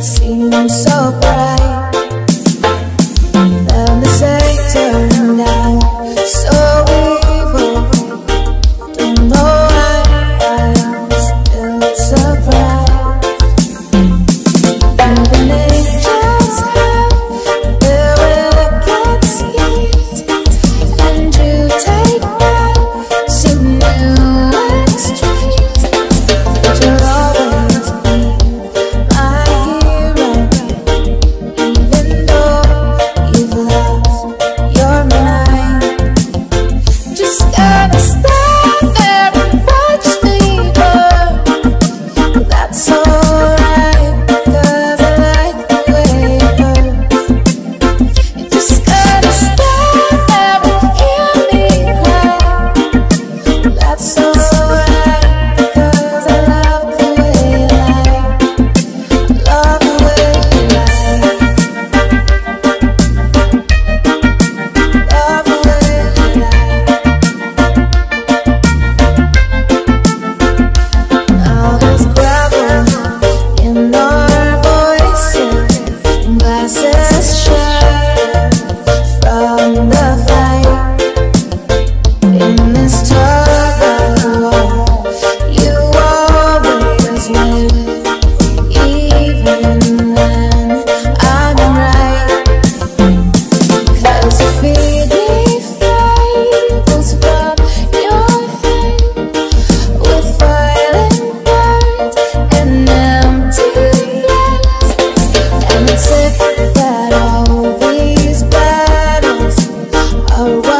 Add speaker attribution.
Speaker 1: seems so bright Oh,